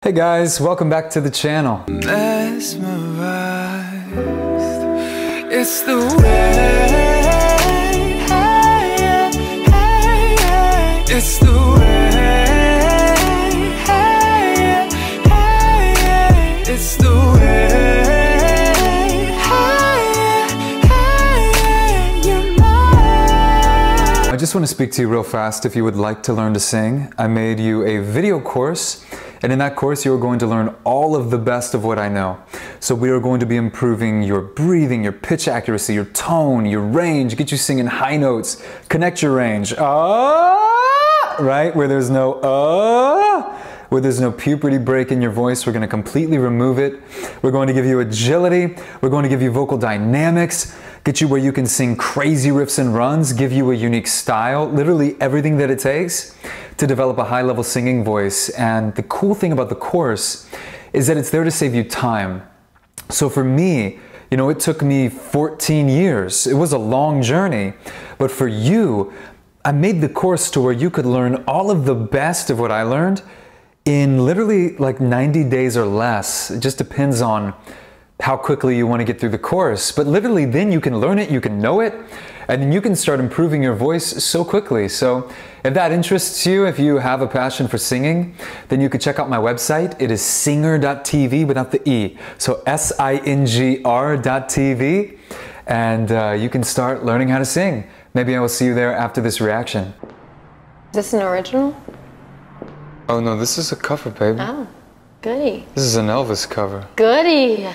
Hey guys, welcome back to the channel. mesmerized. It's the way. It's the way. It's the way. I just want to speak to you real fast if you would like to learn to sing. I made you a video course, and in that course, you are going to learn all of the best of what I know. So, we are going to be improving your breathing, your pitch accuracy, your tone, your range, get you singing high notes, connect your range. Ah, right? Where there's no ah. Where there's no puberty break in your voice, we're going to completely remove it. We're going to give you agility. We're going to give you vocal dynamics, get you where you can sing crazy riffs and runs, give you a unique style, literally everything that it takes to develop a high level singing voice. And the cool thing about the course is that it's there to save you time. So for me, you know, it took me 14 years. It was a long journey. But for you, I made the course to where you could learn all of the best of what I learned in literally like 90 days or less. It just depends on how quickly you want to get through the course. But literally, then you can learn it, you can know it, and then you can start improving your voice so quickly. So, if that interests you, if you have a passion for singing, then you could check out my website. It is singr.tv without the E. So, S I N G R.tv, and uh, you can start learning how to sing. Maybe I will see you there after this reaction. Is this an original? Oh no, this is a cover, baby. Oh, goody. This is an Elvis cover. Goody.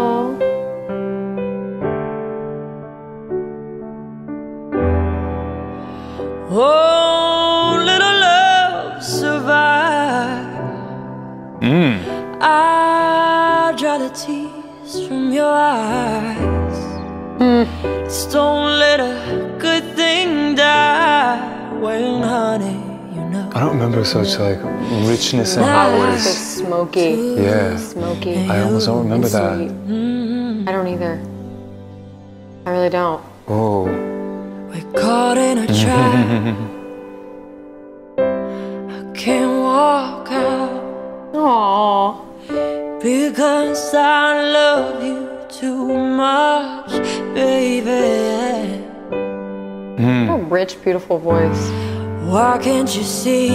Uh-oh. Oh, little love survive. Mmm. I dry the tears from your eyes. Mm. Just don't let a good thing die. When, honey. I don't remember such like richness in her ah, it's so voice. smoky. Yeah. Smoky. I almost don't remember that. I don't either. I really don't. Oh. We're caught in a trap. I can't walk out Aww. because I love you too much, baby. What a rich, beautiful voice. Why can't you see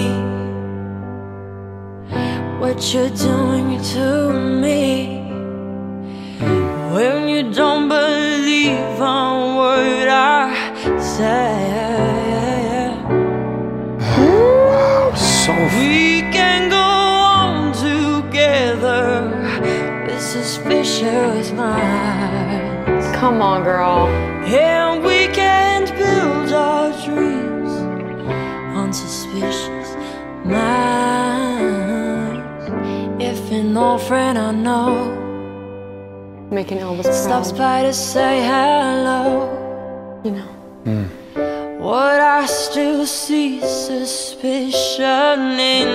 what you're doing to me? When you don't believe a word I say, Wow, so we can go on together with suspicious minds. Come on, girl. And we suspicious minds. If an old friend I know Making Elvis stops proud. by to say hello, You know. Hmm. would I still see suspicion in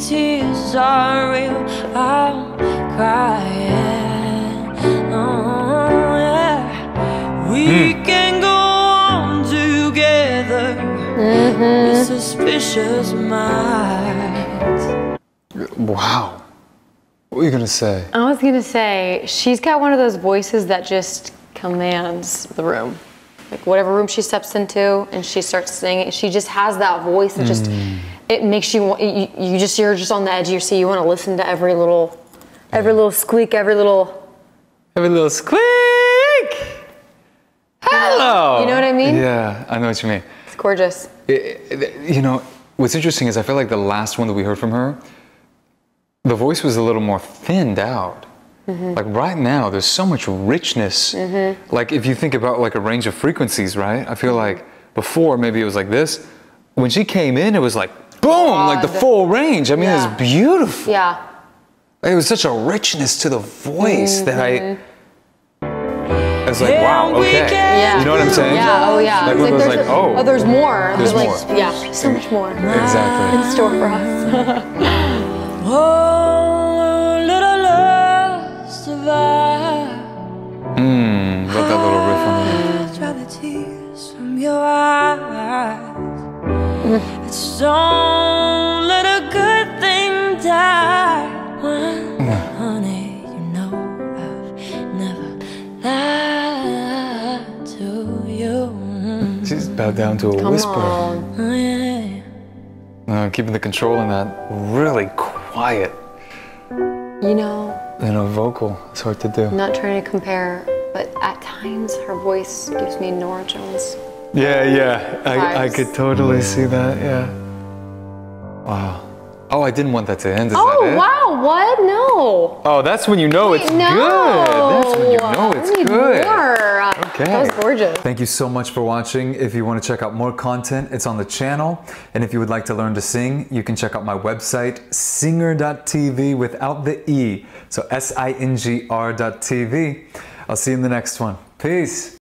tears are real. I'm crying. Oh, yeah. We hmm. can go on together mm-hmm. with suspicious minds. wow. What were you gonna say? I was gonna say, she's got one of those voices that just commands the room. Like whatever room she steps into and she starts singing, she just has that voice that just, hmm. It makes you, want- you, you just, you're just on the edge of your seat. You wanna listen to every little, every little squeak, every little, Every little squeak. Hello. You know what I mean? Yeah, I know what you mean. it's gorgeous. It- it- you know, what's interesting is I feel like the last one that we heard from her, the voice was a little more thinned out. Mm-hmm. Like right now, there's so much richness. Mm-hmm. Like if you think about like a range of frequencies, right? I feel mm-hmm. like before maybe it was like this. When she came in, it was like boom, like the full range. I mean, Yeah. it's beautiful. Yeah. It was such a richness to the voice that I. I was like, And wow, we okay. Yeah. You know what I'm saying? Yeah. Oh yeah. Like, It's was like, a- oh. there's more. There's like, more. Yeah. So much more Exactly. in store for us. Oh, little love survive. Mm, love that little riff on the It's don't let a good thing die. When, honey, you know I've never lied to you. She's bowed down to a Come whisper. on. Oh, yeah. Uh, keeping the control in that really quiet, You know, you know, vocal. It's hard to do. I'm not trying to compare, but at times her voice gives me Norah Jones. Yeah, yeah. I, I could totally see that. Yeah. Wow. Oh, I didn't want that to end. Is Oh wow! What? No. Oh, that's when you know it's no. good. That's when you know it's good. More. Okay. That was gorgeous. Thank you so much for watching. If you want to check out more content, it's on the channel. And if you would like to learn to sing, you can check out my website, singr.tv without the E. So S I N G R.tv. I'll see you in the next one. Peace.